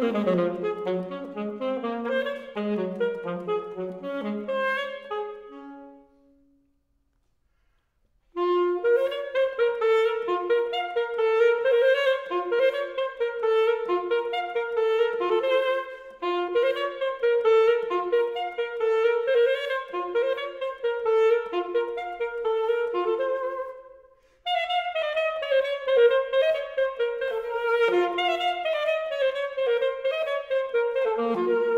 Thank you. Música